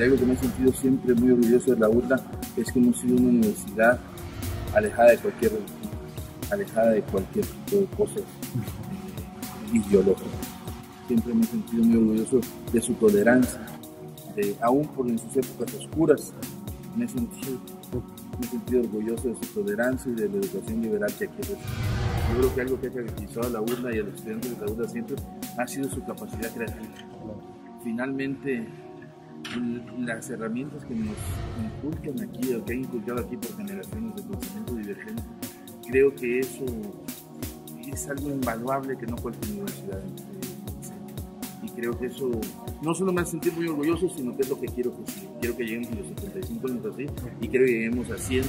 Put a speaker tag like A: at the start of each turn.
A: de algo que me he sentido siempre muy orgulloso de la URLA es que hemos sido una universidad alejada de cualquier alejada de cualquier tipo de cosas ideológicas. Siempre me he sentido muy orgulloso de su tolerancia, de, aún por en sus épocas oscuras, me he sentido, me he sentido orgulloso de su tolerancia y de la educación liberal que aquí recibe. Yo creo que algo que ha caracterizado a la URLA y a los estudiantes de la URLA siempre ha sido su capacidad creativa. Finalmente, las herramientas que nos inculcan aquí, o que han inculcado aquí por generaciones de conocimiento divergente, creo que eso es algo invaluable que no cualquier universidad y creo que eso no solo me hace sentir muy orgulloso, sino que es lo que quiero que Quiero que lleguemos a los 75 años así y creo que lleguemos a 100